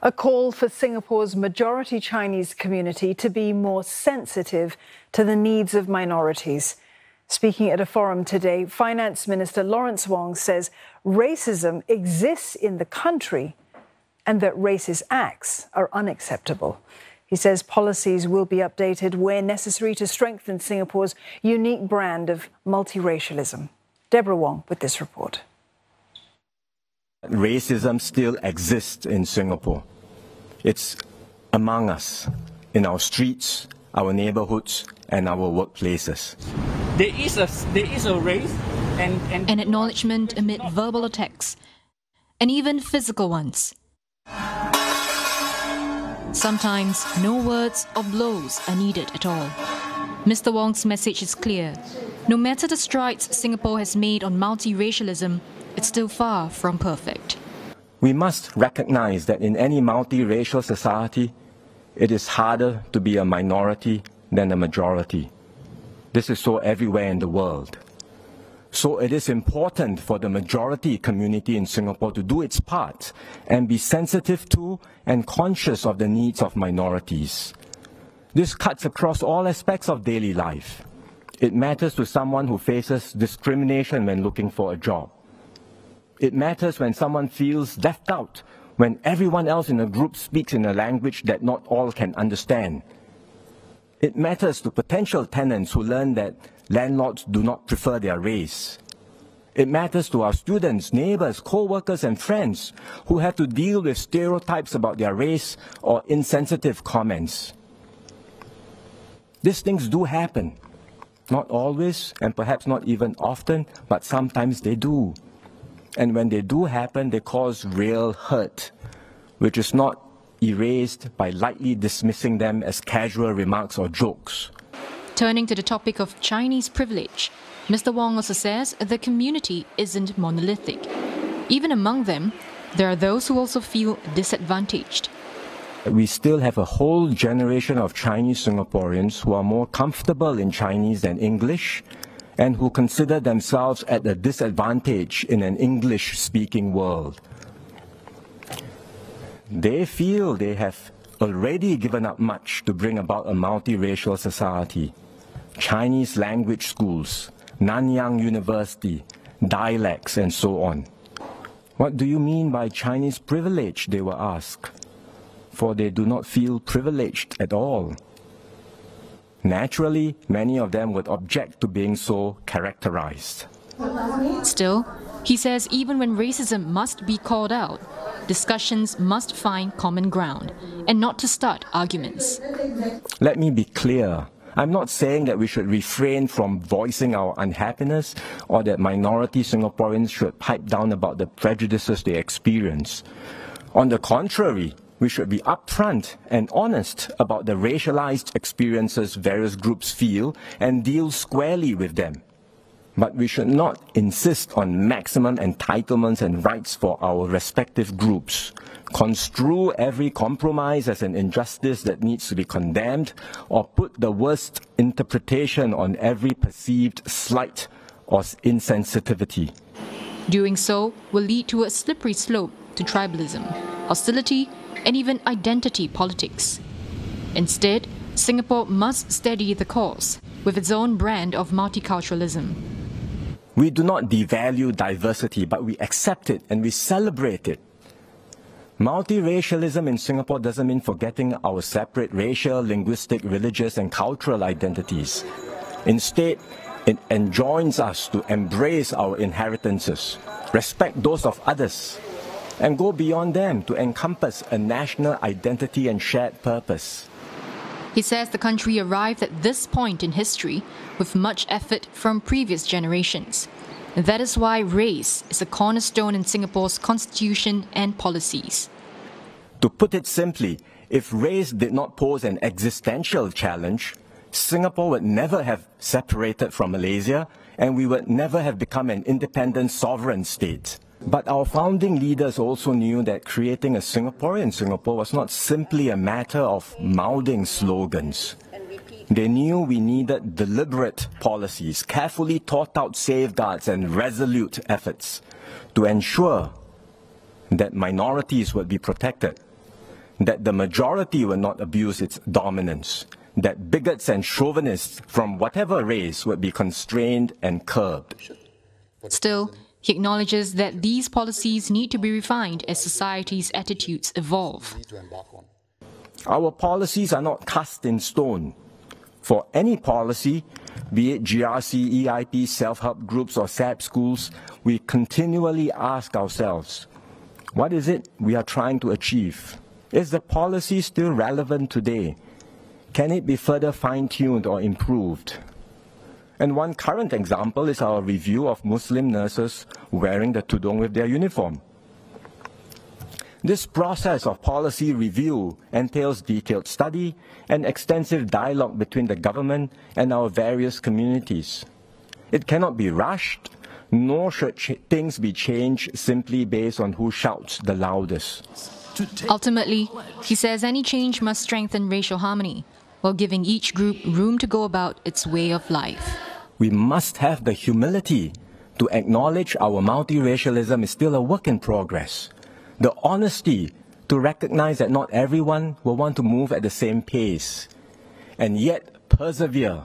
A call for Singapore's majority Chinese community to be more sensitive to the needs of minorities. Speaking at a forum today, Finance Minister Lawrence Wong says racism exists in the country and that racist acts are unacceptable. He says policies will be updated where necessary to strengthen Singapore's unique brand of multiracialism. Deborah Wong with this report. Racism still exists in Singapore. It's among us, in our streets, our neighborhoods, and our workplaces. There is a, there is a race and, and An acknowledgement amid verbal attacks, and even physical ones. Sometimes no words or blows are needed at all. Mr. Wong's message is clear. No matter the strides Singapore has made on multiracialism, it's still far from perfect. We must recognize that in any multiracial society, it is harder to be a minority than a majority. This is so everywhere in the world. So it is important for the majority community in Singapore to do its part and be sensitive to and conscious of the needs of minorities. This cuts across all aspects of daily life. It matters to someone who faces discrimination when looking for a job. It matters when someone feels left out, when everyone else in a group speaks in a language that not all can understand. It matters to potential tenants who learn that landlords do not prefer their race. It matters to our students, neighbors, co-workers and friends who have to deal with stereotypes about their race or insensitive comments. These things do happen. Not always, and perhaps not even often, but sometimes they do. And when they do happen, they cause real hurt, which is not erased by lightly dismissing them as casual remarks or jokes. Turning to the topic of Chinese privilege, Mr. Wong also says the community isn't monolithic. Even among them, there are those who also feel disadvantaged. We still have a whole generation of Chinese Singaporeans who are more comfortable in Chinese than English and who consider themselves at a disadvantage in an English speaking world. They feel they have already given up much to bring about a multiracial society. Chinese language schools, Nanyang University, dialects, and so on. What do you mean by Chinese privilege? They were asked. For they do not feel privileged at all. Naturally, many of them would object to being so characterized. Still, he says even when racism must be called out, discussions must find common ground and not to start arguments. Let me be clear. I'm not saying that we should refrain from voicing our unhappiness or that minority Singaporeans should pipe down about the prejudices they experience. On the contrary, we should be upfront and honest about the racialized experiences various groups feel and deal squarely with them. But we should not insist on maximum entitlements and rights for our respective groups, construe every compromise as an injustice that needs to be condemned, or put the worst interpretation on every perceived slight or insensitivity. Doing so will lead to a slippery slope to tribalism, hostility, and even identity politics. Instead, Singapore must steady the course with its own brand of multiculturalism. We do not devalue diversity, but we accept it and we celebrate it. Multiracialism in Singapore doesn't mean forgetting our separate racial, linguistic, religious, and cultural identities. Instead, it enjoins us to embrace our inheritances, respect those of others, and go beyond them to encompass a national identity and shared purpose. He says the country arrived at this point in history with much effort from previous generations. That is why race is a cornerstone in Singapore's constitution and policies. To put it simply, if race did not pose an existential challenge, Singapore would never have separated from Malaysia and we would never have become an independent sovereign state. But our founding leaders also knew that creating a Singaporean Singapore was not simply a matter of mouthing slogans. They knew we needed deliberate policies, carefully thought out safeguards, and resolute efforts to ensure that minorities would be protected, that the majority would not abuse its dominance, that bigots and chauvinists from whatever race would be constrained and curbed. Still, he acknowledges that these policies need to be refined as society's attitudes evolve. Our policies are not cast in stone. For any policy, be it GRC, EIP, self-help groups or SAP schools, we continually ask ourselves, what is it we are trying to achieve? Is the policy still relevant today? Can it be further fine-tuned or improved? And one current example is our review of Muslim nurses wearing the tudung with their uniform. This process of policy review entails detailed study and extensive dialogue between the government and our various communities. It cannot be rushed, nor should things be changed simply based on who shouts the loudest. Ultimately, he says any change must strengthen racial harmony while giving each group room to go about its way of life. We must have the humility to acknowledge our multiracialism is still a work in progress, the honesty to recognize that not everyone will want to move at the same pace, and yet persevere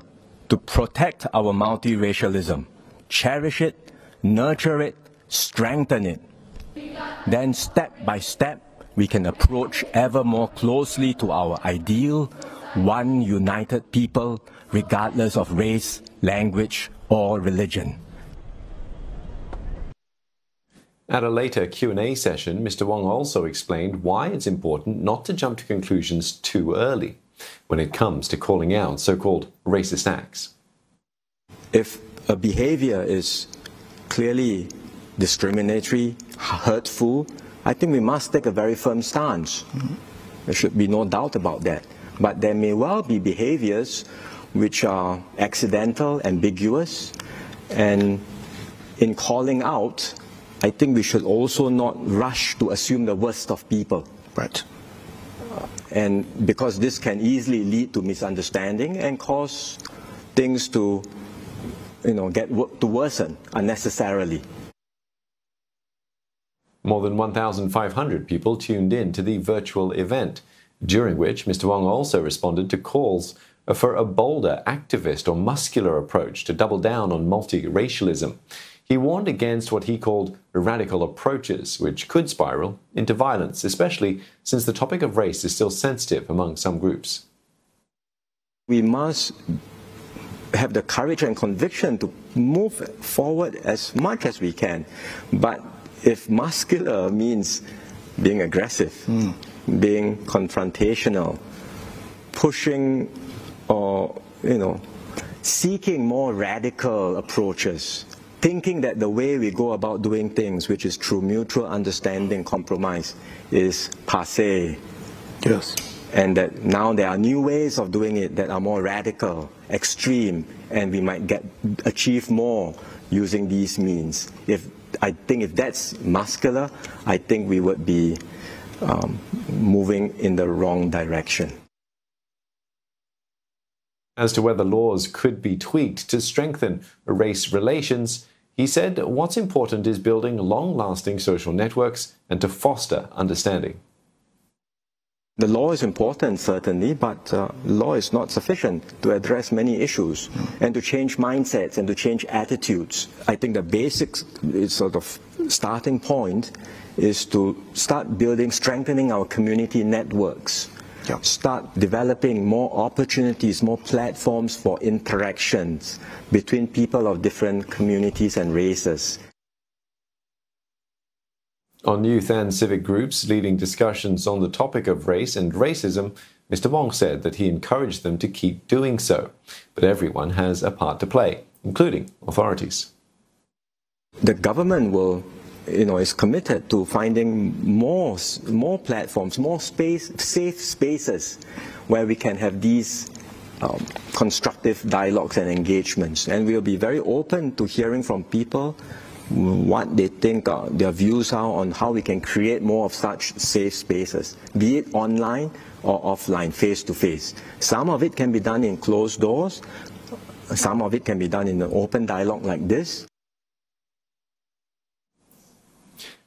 to protect our multiracialism, cherish it, nurture it, strengthen it. Then step by step, we can approach ever more closely to our ideal, one united people, regardless of race, language, or religion. At a later Q&A session, Mr. Wong also explained why it's important not to jump to conclusions too early when it comes to calling out so-called racist acts. If a behavior is clearly discriminatory, hurtful, I think we must take a very firm stance. There should be no doubt about that. But there may well be behaviors which are accidental, ambiguous, and in calling out, I think we should also not rush to assume the worst of people. Right. And because this can easily lead to misunderstanding and cause things to, you know, get to worsen unnecessarily. More than 1,500 people tuned in to the virtual event, during which Mr. Wong also responded to calls for a bolder, activist, or muscular approach to double down on multiracialism. He warned against what he called radical approaches, which could spiral into violence, especially since the topic of race is still sensitive among some groups. We must have the courage and conviction to move forward as much as we can. But if muscular means being aggressive, mm. being confrontational, pushing or, you know, seeking more radical approaches, thinking that the way we go about doing things, which is through mutual understanding, compromise, is passe. Yes. And that now there are new ways of doing it that are more radical, extreme, and we might get achieve more using these means. If I think if that's muscular, I think we would be um, moving in the wrong direction. As to whether laws could be tweaked to strengthen race relations, he said what's important is building long lasting social networks and to foster understanding. The law is important, certainly, but uh, law is not sufficient to address many issues and to change mindsets and to change attitudes. I think the basic sort of starting point is to start building, strengthening our community networks yeah. start developing more opportunities, more platforms for interactions between people of different communities and races. On youth and civic groups leading discussions on the topic of race and racism, Mr. Wong said that he encouraged them to keep doing so. But everyone has a part to play, including authorities. The government will you know, is committed to finding more, more platforms, more space, safe spaces where we can have these um, constructive dialogues and engagements. And we'll be very open to hearing from people what they think uh, their views are on how we can create more of such safe spaces, be it online or offline, face to face. Some of it can be done in closed doors, some of it can be done in an open dialogue like this.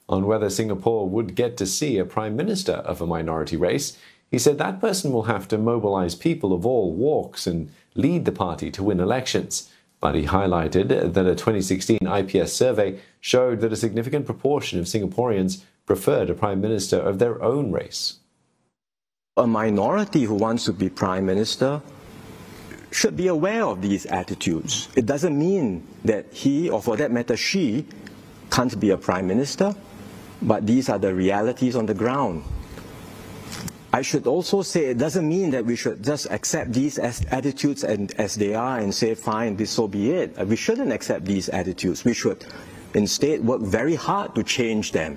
On whether Singapore would get to see a prime minister of a minority race, he said that person will have to mobilize people of all walks and lead the party to win elections. But he highlighted that a 2016 IPS survey showed that a significant proportion of Singaporeans preferred a prime minister of their own race. A minority who wants to be prime minister should be aware of these attitudes. It doesn't mean that he, or for that matter she, can't be a prime minister, but these are the realities on the ground. I should also say it doesn't mean that we should just accept these as attitudes and, as they are and say, fine, this so be it. We shouldn't accept these attitudes. We should instead work very hard to change them.